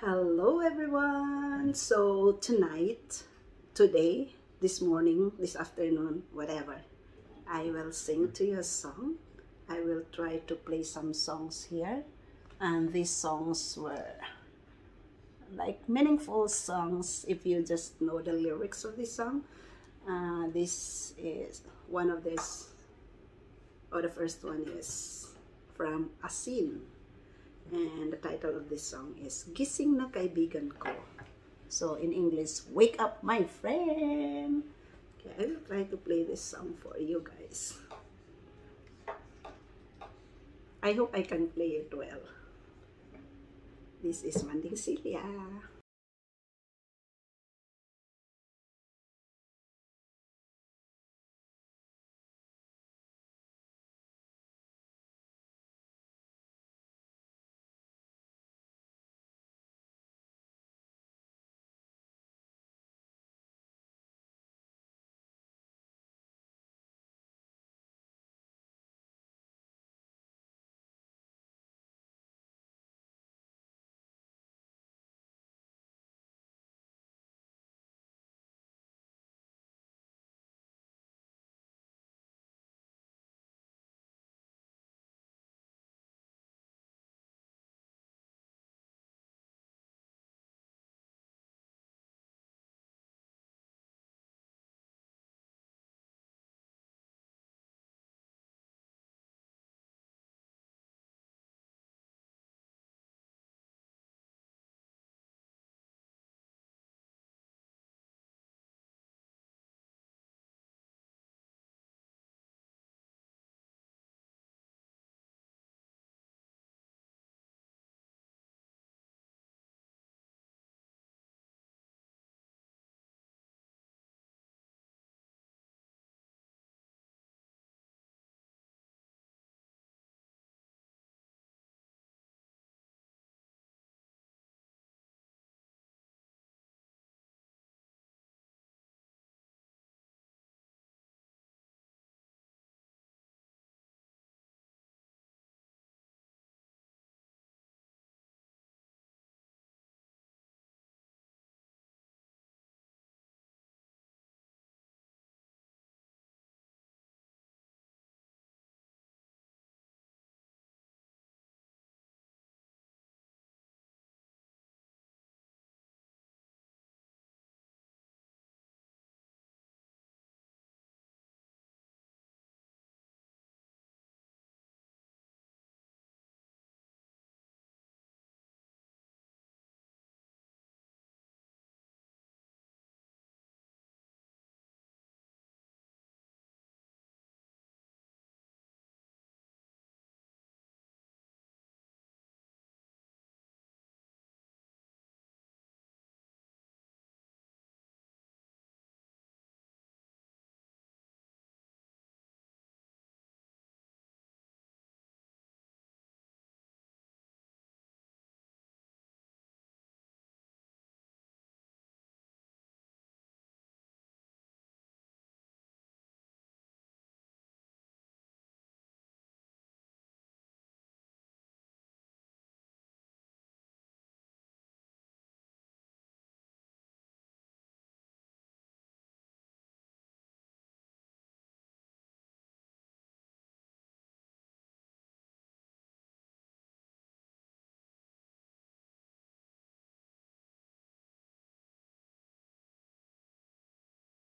Hello everyone! So tonight, today, this morning, this afternoon, whatever, I will sing to you a song. I will try to play some songs here. And these songs were like meaningful songs if you just know the lyrics of this song. Uh, this is one of this, or the first one is from Asin. And the title of this song is Gising na Kaibigan Ko. So in English, Wake Up My Friend. Okay, I will try to play this song for you guys. I hope I can play it well. This is Manding Celia.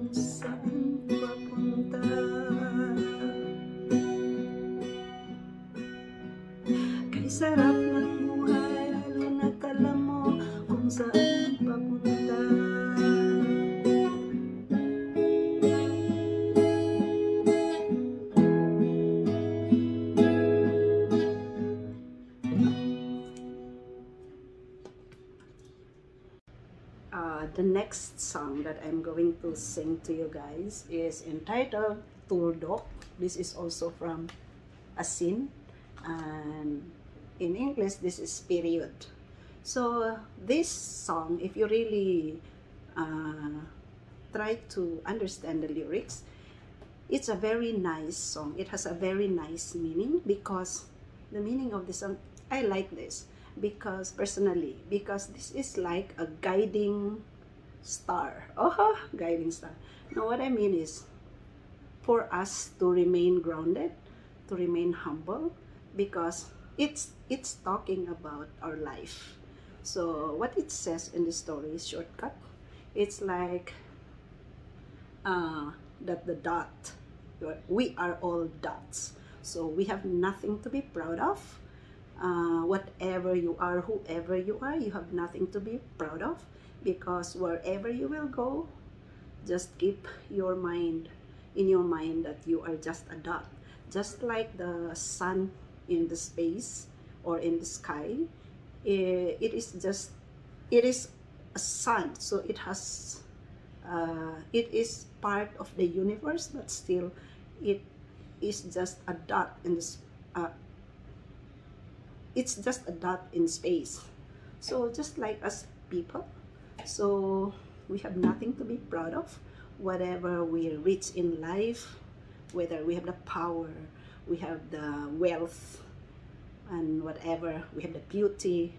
um santo apontar. Next song that I'm going to sing to you guys is entitled Tuldok. This is also from Asin. And in English, this is period. So this song, if you really uh, try to understand the lyrics, it's a very nice song. It has a very nice meaning because the meaning of the song, I like this because personally, because this is like a guiding star. Oh, guiding star. Now, what I mean is for us to remain grounded, to remain humble, because it's it's talking about our life. So what it says in the story is shortcut. It's like uh, that the dot, we are all dots. So we have nothing to be proud of. Uh, whatever you are, whoever you are, you have nothing to be proud of because wherever you will go, just keep your mind in your mind that you are just a dot. Just like the sun in the space or in the sky, it, it is just, it is a sun. So it has, uh, it is part of the universe, but still it is just a dot in the, uh, it's just a dot in space. So just like us people, so we have nothing to be proud of. Whatever we reach in life, whether we have the power, we have the wealth, and whatever, we have the beauty,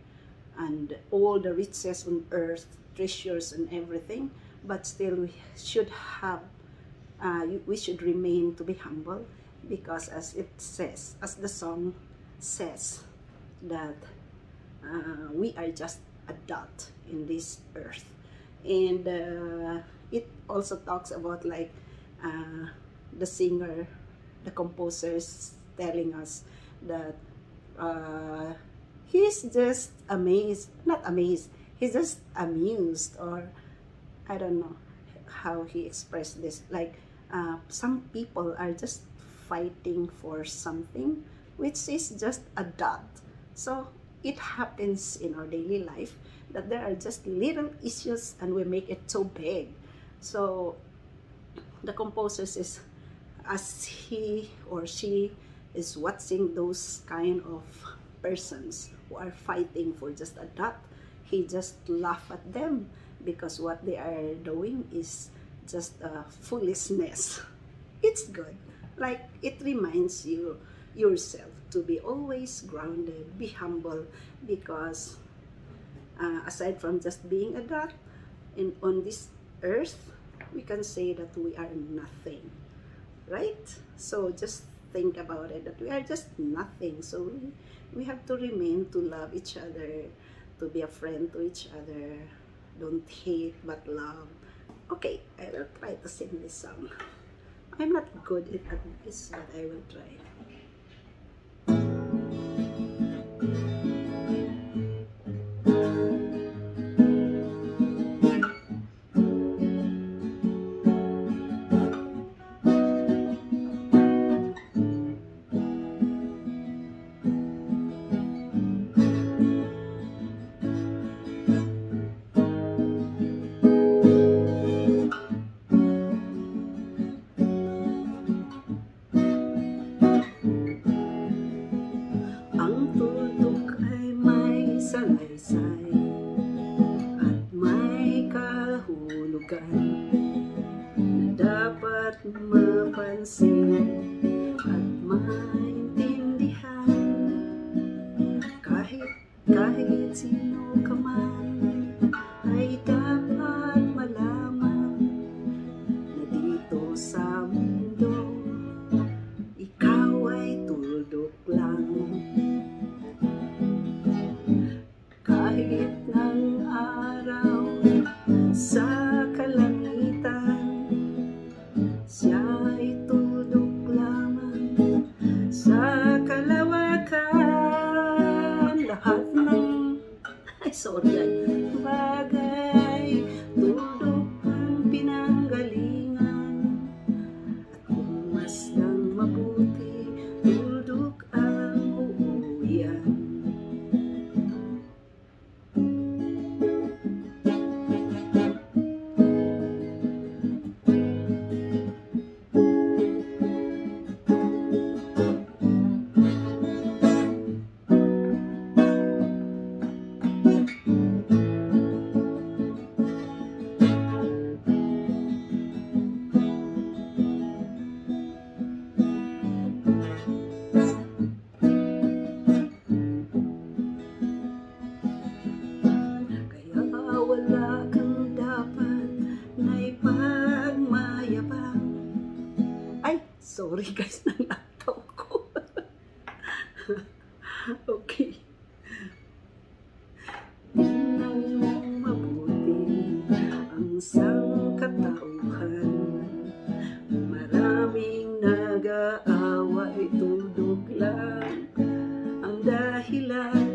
and all the riches on earth, treasures and everything, but still we should have, uh, we should remain to be humble because as it says, as the song says, that uh, we are just a dot in this earth. And uh, it also talks about like uh, the singer, the composers telling us that uh, he's just amazed, not amazed, he's just amused or I don't know how he expressed this. Like uh, some people are just fighting for something which is just a dot. So it happens in our daily life that there are just little issues and we make it so big. So the composer says, as he or she is watching those kind of persons who are fighting for just a dot, he just laugh at them because what they are doing is just a foolishness. It's good. Like it reminds you yourself to be always grounded, be humble, because uh, aside from just being a dot in, on this earth, we can say that we are nothing, right? So just think about it, that we are just nothing. So we, we have to remain to love each other, to be a friend to each other. Don't hate, but love. Okay, I will try to sing this song. I'm not good at this, but I will try. salaysay at may kahulugan na dapat mapansin. Sorry guys, nalataw ko. okay. Tingnan mo mabuti ang sangkatauhan. Maraming nag-aaway, tudog lang ang dahilan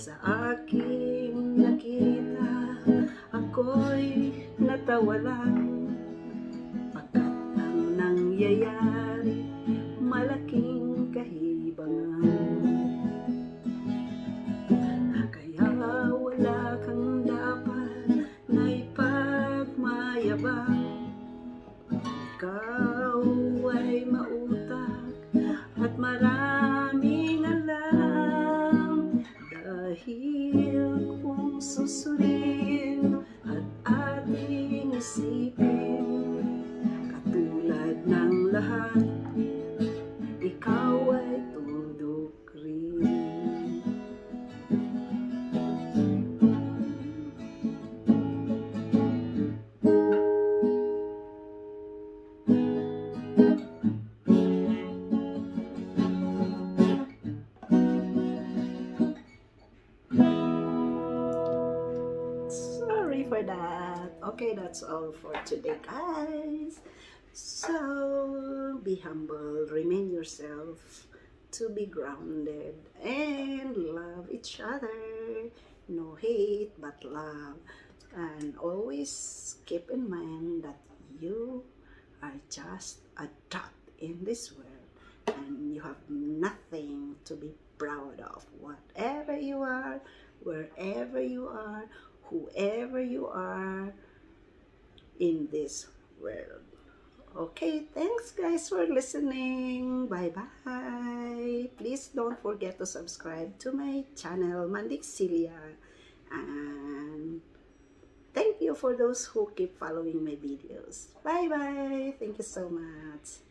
sa aking nakita. Ako'y natawa lang pagkat ang nangyayari malaking that's all for today, guys. So, be humble, remain yourself, to be grounded, and love each other. No hate, but love. And always keep in mind that you are just a dot in this world, and you have nothing to be proud of. Whatever you are, wherever you are, whoever you are in this world. Okay, thanks guys for listening. Bye bye. Please don't forget to subscribe to my channel, Mandik Celia. And thank you for those who keep following my videos. Bye bye. Thank you so much.